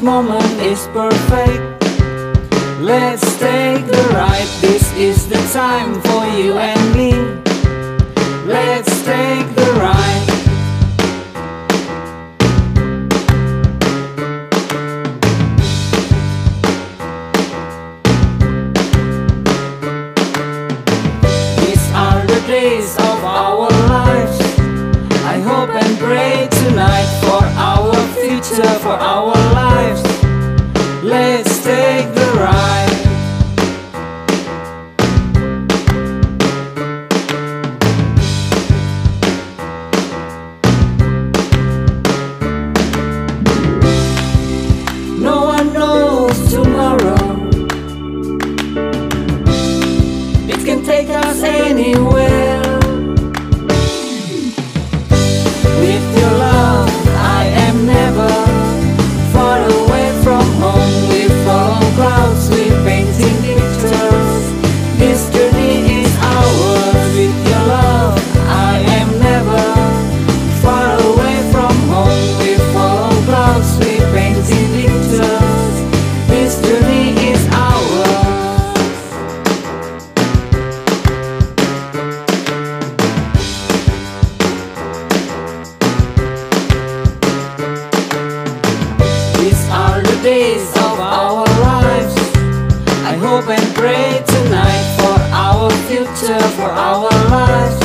moment is perfect. Let's take the ride. This is the time for you and me. Let's take the ride. These are the days of our lives. I hope and pray tonight for our future, for our lives. Let's. days of our lives. I hope and pray tonight for our future, for our lives.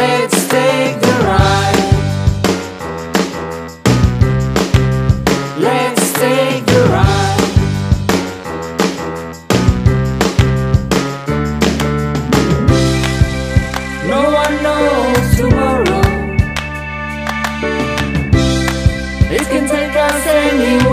Let's take the ride. Let's take the ride. No one knows tomorrow. It can take us anywhere.